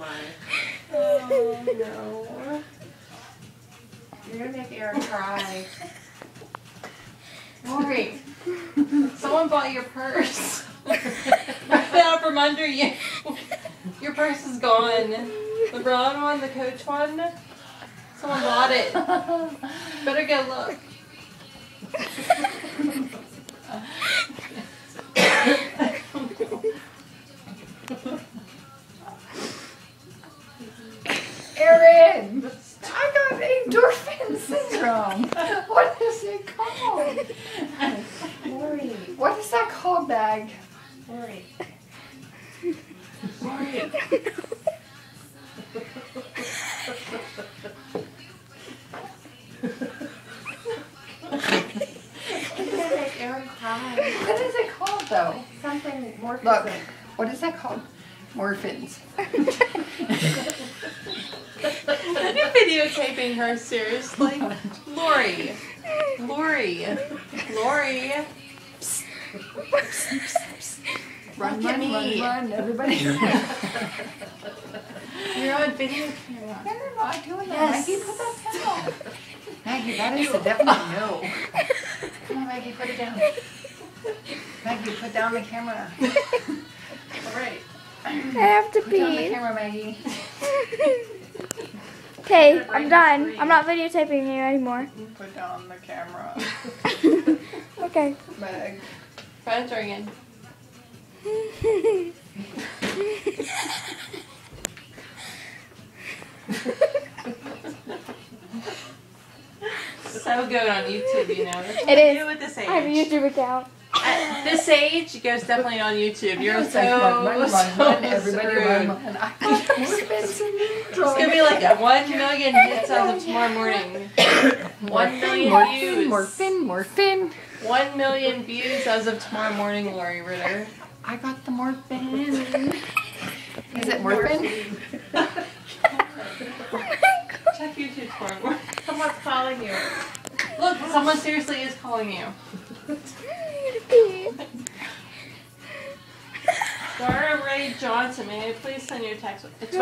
Oh, my. Oh no. You're gonna make Aaron cry. Lori, someone bought your purse. I fell from under you. Your purse is gone. The brown one, the coach one. Someone bought it. Better go look. Erin, I got endorphin syndrome. What is it called? Lori, What is that called, bag? Lori. Lori. You're gonna make Aaron cry. What is it called, though? Something more Look, what is that called? Morphins. Are you videotaping her seriously? Lori. Lori. Lori. Run, Look at run, me. run, run, everybody. You're on video camera. You're not doing that. Yes. Maggie, put that down. Maggie, that is a definite no. Come on, Maggie, put it down. Maggie, put down the camera. All right. I have to Put down the camera, Maggie. Okay, I'm done. I'm not videotaping you anymore. Put down the camera. Okay. Meg. Phone's ringing. So good on YouTube, you know. That's what It I is. do at this age. I have a YouTube account. This age, it goes definitely on YouTube. You're so, like so everybody screwed. run, run. I got Morphins It's gonna be like one million hits as of tomorrow morning. One million morphin, views. morphin, morphin. One million views as of tomorrow morning, Lori Ritter. I got the morphin. Is it morphin? Check YouTube tomorrow morning. Someone's calling you. Look, someone seriously is calling you. Dara Ray Johnson, may I please send you a text? It's Okay.